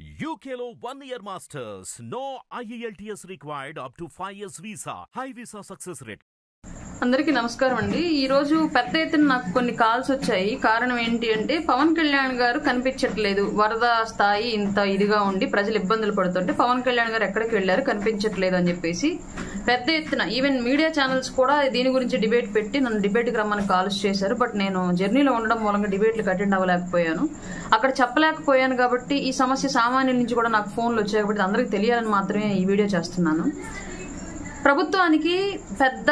UK law one year masters. No IELTS required up to five years visa. High visa success rate. అందరికీ నమస్కారం అండి. ఈ రోజు పెద్ద ఎత్తున నాకు కొన్ని కాల్స్ వచ్చాయి. కారణం ఏంటి అంటే పవన్ కళ్యాణ్ గారు కనిపించట్లేదు. వరద స్థాయి ఇంత ఇదిగా ఉండి ప్రజలు ఇబ్బందులు పడుతుంటే పవన్ కళ్యాణ్ గారు ఎక్కడికి వెళ్ళారు కనిపించట్లేదు అని చెప్పేసి. పెద్ద ఎత్తున ఈవెన్ మీడియా ఛానల్స్ కూడా దీని గురించి డిబేట్ పెట్టి నన్ను డిబేట్కి రమ్మని కాల్స్ చేశారు. బట్ నేను జర్నీలో ఉండడం మూలంగా డిబేట్లకు అటెండ్ అవ్వలేకపోయాను. అక్కడ చెప్పలేకపోయాను కాబట్టి ఈ సమస్య సామాన్యుల నుంచి కూడా నాకు ఫోన్లు వచ్చాయి కాబట్టి అందరికీ తెలియాలని మాత్రమే ఈ వీడియో చేస్తున్నాను. ప్రభుత్వానికి పెద్ద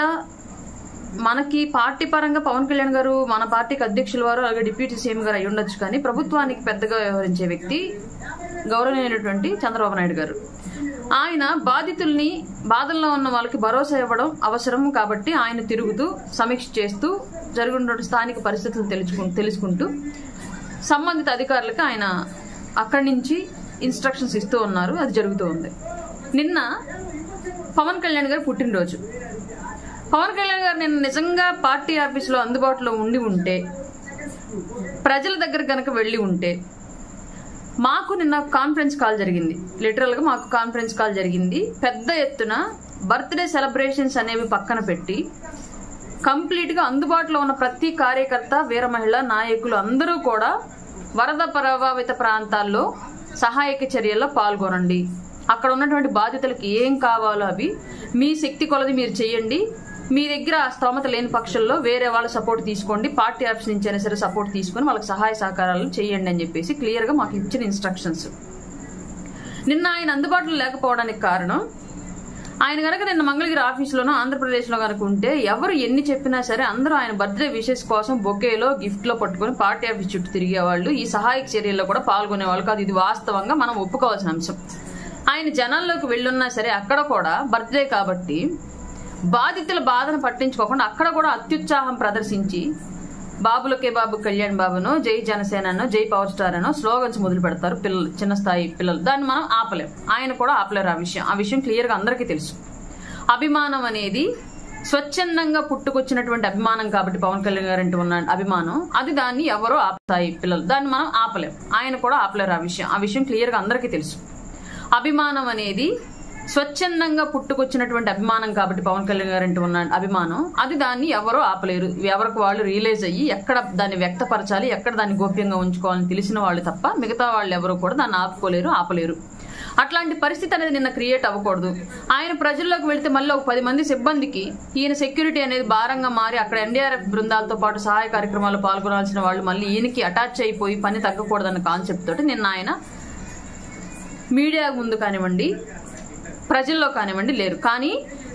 మనకి పార్టీ పరంగా పవన్ కళ్యాణ్ గారు మన పార్టీకి అధ్యక్షుల వారు అలాగే డిప్యూటీ సీఎం గారు అయి ఉండొచ్చు కానీ ప్రభుత్వానికి పెద్దగా వ్యవహరించే వ్యక్తి గౌరవనీయులైనటువంటి చంద్రబాబు నాయుడు గారు. ఆయన బాధితుల్ని బాధల్లో ఉన్న వాళ్ళకి భరోసా ఇవ్వడం అవసరం కాబట్టి ఆయన తిరుగుతూ సమీక్ష చేస్తూ జరుగుతున్న స్థానిక పరిస్థితులను తెలుసుకు తెలుసుకుంటూ సంబంధిత అధికారులకు ఆయన అక్కడి నుంచి ఇన్స్ట్రక్షన్స్ ఇస్తూ ఉన్నారు. అది జరుగుతూ ఉంది. నిన్న పవన్ కళ్యాణ్ గారు పుట్టినరోజు. పవన్ కళ్యాణ్ గారు నేను నిజంగా పార్టీ ఆఫీసులో అందుబాటులో ఉండి ఉంటే ప్రజల దగ్గర కనుక వెళ్ళి ఉంటే మాకు నిన్న కాన్ఫరెన్స్ కాల్ జరిగింది. లిటరల్గా మాకు కాన్ఫరెన్స్ కాల్ జరిగింది. పెద్ద ఎత్తున బర్త్డే సెలబ్రేషన్స్ అనేవి పక్కన పెట్టి కంప్లీట్గా అందుబాటులో ఉన్న ప్రతి కార్యకర్త వీర మహిళ నాయకులు అందరూ కూడా వరద ప్రభావిత ప్రాంతాల్లో సహాయక చర్యల్లో పాల్గొనండి. అక్కడ ఉన్నటువంటి బాధితులకు ఏం కావాలో అవి మీ శక్తి కొలది మీరు చేయండి. మీ దగ్గర ఆ స్తోమత లేని పక్షంలో వేరే వాళ్ళ సపోర్ట్ తీసుకోండి. పార్టీ ఆఫీస్ నుంచి అయినా సరే సపోర్ట్ తీసుకొని వాళ్ళకి సహాయ సహకారాలు చేయండి అని చెప్పేసి క్లియర్గా మాకు ఇచ్చిన ఇన్స్ట్రక్షన్స్ నిన్న ఆయన అందుబాటులో లేకపోవడానికి కారణం ఆయన కనుక నిన్న మంగళగిరి ఆఫీసులోనో ఆంధ్రప్రదేశ్లో కనుక ఉంటే ఎవరు ఎన్ని చెప్పినా సరే అందరూ ఆయన బర్త్డే విషెస్ కోసం బొకేలో గిఫ్ట్లో పట్టుకొని పార్టీ ఆఫీస్ చుట్టూ తిరిగేవాళ్ళు. ఈ సహాయక చర్యల్లో కూడా పాల్గొనేవాళ్ళు కాదు. ఇది వాస్తవంగా మనం ఒప్పుకోవాల్సిన అంశం. ఆయన జనాల్లోకి వెళ్ళున్నా సరే అక్కడ కూడా బర్త్డే కాబట్టి బాధితుల బాధను పట్టించుకోకుండా అక్కడ కూడా అత్యుత్సాహం ప్రదర్శించి బాబులకే బాబు కళ్యాణ్ బాబునో జై జనసేననో జై పవర్ స్టార్ అనో స్లోగన్స్ మొదలు పెడతారు పిల్లలు చిన్న స్థాయి పిల్లలు. దాన్ని మనం ఆపలేం. ఆయన కూడా ఆపలేరు ఆ విషయం. ఆ విషయం క్లియర్గా అందరికీ తెలుసు. అభిమానం అనేది స్వచ్ఛందంగా పుట్టుకొచ్చినటువంటి అభిమానం కాబట్టి పవన్ కళ్యాణ్ గారు అంటూ ఉన్న అభిమానం అది దాన్ని ఎవరో ఆపుతాయి పిల్లలు. దాన్ని మనం ఆపలేం. ఆయన కూడా ఆపలేరు ఆ విషయం. ఆ విషయం క్లియర్గా అందరికీ తెలుసు. అభిమానం అనేది స్వచ్ఛందంగా పుట్టుకొచ్చినటువంటి అభిమానం కాబట్టి పవన్ కళ్యాణ్ గారు అంటూ ఉన్న అభిమానం అది దాన్ని ఎవరో ఆపలేరు. ఎవరికి వాళ్ళు రియలైజ్ అయ్యి ఎక్కడ దాన్ని వ్యక్తపరచాలి ఎక్కడ దాన్ని గోప్యంగా ఉంచుకోవాలని తెలిసిన వాళ్ళు తప్ప మిగతా వాళ్ళు ఎవరు కూడా దాన్ని ఆపుకోలేరు ఆపలేరు. అట్లాంటి పరిస్థితి అనేది నిన్న క్రియేట్ అవ్వకూడదు. ఆయన ప్రజల్లోకి వెళితే మళ్ళీ ఒక పది మంది సిబ్బందికి ఈయన సెక్యూరిటీ అనేది భారంగా మారి అక్కడ ఎన్డీఆర్ఎఫ్ బృందాలతో పాటు సహాయ కార్యక్రమాల్లో పాల్గొనాల్సిన వాళ్ళు మళ్ళీ ఈయనకి అటాచ్ అయిపోయి పని తగ్గకూడదన్న కాన్సెప్ట్ తోటి నిన్న ఆయన మీడియా ముందు కానివ్వండి ప్రజల్లో కానివ్వండి లేరు. కానీ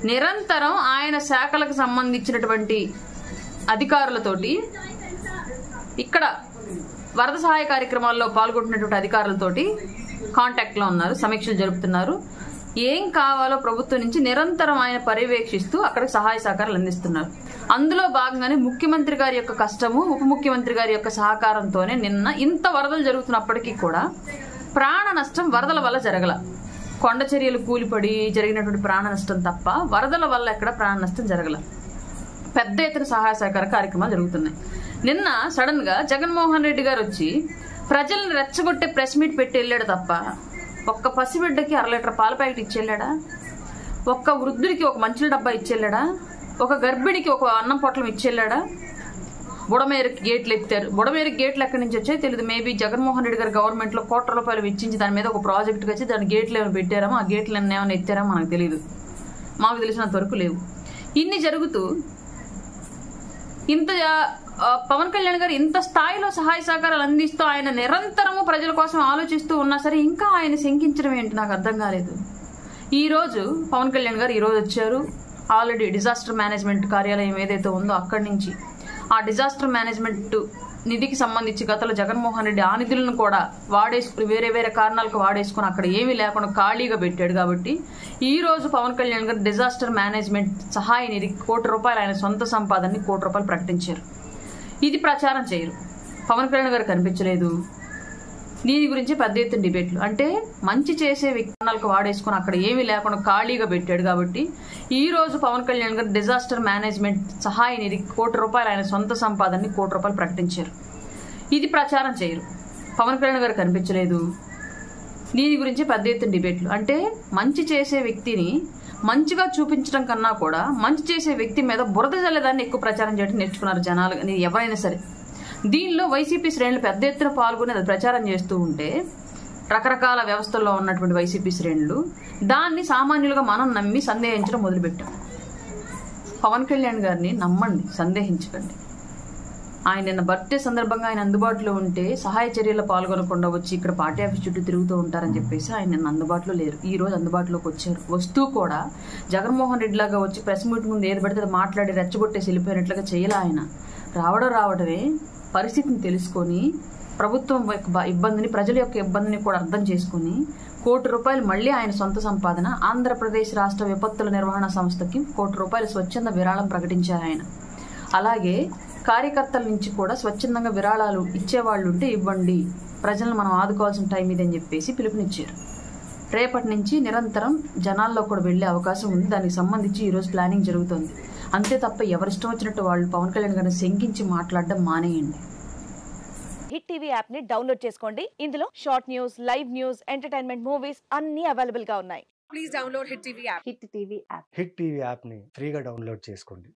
నిరంతరం ఆయన శాఖలకు సంబంధించినటువంటి అధికారులతోటి ఇక్కడ వరద సహాయ కార్యక్రమాల్లో పాల్గొంటున్నటువంటి అధికారులతోటి కాంటాక్ట్లో ఉన్నారు సమీక్షలు జరుపుతున్నారు. ఏం కావాలో ప్రభుత్వం నుంచి నిరంతరం ఆయన పర్యవేక్షిస్తూ అక్కడ సహాయ సహకారాలు అందిస్తున్నారు. అందులో భాగంగానే ముఖ్యమంత్రి గారి యొక్క కష్టము ఉప ముఖ్యమంత్రి గారి యొక్క సహకారంతోనే నిన్న ఇంత వరదలు జరుగుతున్నప్పటికీ కూడా ప్రాణ నష్టం వరదల వల్ల జరగల. కొండ చర్యలు కూలిపడి జరిగినటువంటి ప్రాణ నష్టం తప్ప వరదల వల్ల ఎక్కడ ప్రాణ నష్టం జరగల. పెద్ద ఎత్తున సహాయ సహకార కార్యక్రమాలు జరుగుతున్నాయి. నిన్న సడన్గా జగన్మోహన్ రెడ్డి గారు వచ్చి ప్రజల్ని రెచ్చగొట్టే ప్రెస్ మీట్ పెట్టి వెళ్ళాడు తప్ప ఒక్క పసిబిడ్డకి అర లీటర్ పాల ప్యాకెట్ ఇచ్చెళ్ళాడా ఒక్క వృద్ధుడికి ఒక మంచుల డబ్బా ఇచ్చెళ్ళాడా ఒక గర్భిణికి ఒక అన్నం పొట్లం ఇచ్చెళ్ళాడా బుడమేరుకి గేట్లు ఎత్తారు బుడమేరుకి గేట్లు ఎక్కడి నుంచి వచ్చాయి తెలియదు మేబీ జగన్మోహన్ రెడ్డి గారు గవర్నమెంట్లో కోట్ల రూపాయలు వెచ్చించి దాని మీద ఒక ప్రాజెక్ట్ వచ్చి దాని గేట్లు ఏమైనా పెట్టారో ఆ గేట్లు ఏమైనా ఎత్తారో మనకు తెలియదు మాకు తెలిసినంత వరకు లేవు. ఇన్ని జరుగుతూ ఇంత పవన్ కళ్యాణ్ గారు ఇంత స్థాయిలో సహాయ సహకారాలు అందిస్తూ ఆయన నిరంతరము ప్రజల కోసం ఆలోచిస్తూ ఉన్నా సరే ఇంకా ఆయన శంకించడం ఏంటి నాకు అర్థం కాలేదు. ఈ రోజు పవన్ కళ్యాణ్ గారు ఈ రోజు వచ్చారు. ఆల్రెడీ డిజాస్టర్ మేనేజ్మెంట్ కార్యాలయం ఏదైతే ఉందో అక్కడి నుంచి ఆ డిజాస్టర్ మేనేజ్మెంట్ నిధికి సంబంధించి గతంలో జగన్మోహన్ రెడ్డి ఆ నిధులను కూడా వాడేసుకుని వేరే వేరే కారణాలకు వాడేసుకుని అక్కడ ఏమీ లేకుండా ఖాళీగా పెట్టాడు కాబట్టి ఈ రోజు పవన్ కళ్యాణ్ గారు డిజాస్టర్ మేనేజ్మెంట్ సహాయ నిధి కోటి రూపాయలు ఆయన సొంత సంపాదనని కోటి రూపాయలు ప్రకటించారు. ఇది ప్రచారం చేయరు. పవన్ కళ్యాణ్ గారు కనిపించలేదు. దీని గురించి పెద్ద ఎత్తున డిబేట్లు. అంటే మంచి చేసే విజ్ఞానాలకు వాడేసుకుని అక్కడ ఏమీ లేకుండా ఖాళీగా పెట్టాడు కాబట్టి ఈ రోజు పవన్ కళ్యాణ్ గారు డిజాస్టర్ మేనేజ్మెంట్ సహాయ నిధి కోటి రూపాయలు ఆయన సొంత సంపాదనని కోటి రూపాయలు ప్రకటించారు. ఇది ప్రచారం చేయరు. పవన్ కళ్యాణ్ గారు కనిపించలేదు. దీని గురించి పెద్ద ఎత్తున డిబేట్లు. అంటే మంచి చేసే వ్యక్తిని మంచిగా చూపించడం కన్నా కూడా మంచి చేసే వ్యక్తి మీద బురద జల్లేదాన్ని ఎక్కువ ప్రచారం చేయడం నేర్చుకున్నారు జనాలు. ఎవరైనా సరే. దీనిలో వైసీపీ శ్రేణులు పెద్ద ఎత్తున పాల్గొని అది ప్రచారం చేస్తూ ఉంటే రకరకాల వ్యవస్థల్లో ఉన్నటువంటి వైసీపీ శ్రేణులు దాన్ని సామాన్యులుగా మనం నమ్మి సందేహించడం మొదలుపెట్టాం. పవన్ కళ్యాణ్ గారిని నమ్మండి సందేహించకండి. ఆయన నిన్న బర్త్డే సందర్భంగా ఆయన అందుబాటులో ఉంటే సహాయ చర్యల్లో పాల్గొనకుండా వచ్చి ఇక్కడ పార్టీ ఆఫీస్ చుట్టూ తిరుగుతూ ఉంటారని చెప్పేసి ఆయన నిన్న అందుబాటులో లేరు. ఈ రోజు అందుబాటులోకి వచ్చారు. వస్తూ కూడా జగన్మోహన్ రెడ్డి లాగా వచ్చి ప్రెస్ మీట్ ముందు ఏది పడితే అది మాట్లాడి రెచ్చగొట్టేసి వెళ్ళిపోయినట్లుగా చేయాలి ఆయన. రావడం రావడమే పరిస్థితిని తెలుసుకొని ప్రభుత్వం యొక్క ఇబ్బందిని ప్రజల యొక్క ఇబ్బందిని కూడా అర్థం చేసుకుని కోటి రూపాయలు మళ్ళీ ఆయన సొంత సంపాదన ఆంధ్రప్రదేశ్ రాష్ట్ర విపత్తుల నిర్వహణ సంస్థకి కోటి రూపాయలు స్వచ్ఛంద విరాళం ప్రకటించారు ఆయన. అలాగే కార్యకర్తల నుంచి కూడా స్వచ్ఛందంగా విరాళాలు ఇచ్చేవాళ్ళు ఉంటే ఇవ్వండి ప్రజలను మనం ఆదుకోవాల్సిన టైం ఇదని చెప్పేసి పిలుపునిచ్చారు. రేపటి నుంచి నిరంతరం జనాల్లో కూడా వెళ్ళే అవకాశం ఉంది. దానికి సంబంధించి ఈరోజు ప్లానింగ్ జరుగుతోంది. అంతే తప్ప ఎవరిష్టం వచ్చినట్టు వాళ్ళు పవన్ కళ్యాణ్ గారిని శంకించి మాట్లాడడం మానేయండి. హిట్ టీవీ యాప్ని డౌన్లోడ్ చేసుకోండి. ఇందులో short news live news entertainment movies అన్ని అవైలబుల్గా ఉన్నాయి. please download Hit TV app. Hit TV app. Hit TV యాప్ని ఫ్రీగా డౌన్లోడ్ చేసుకోండి.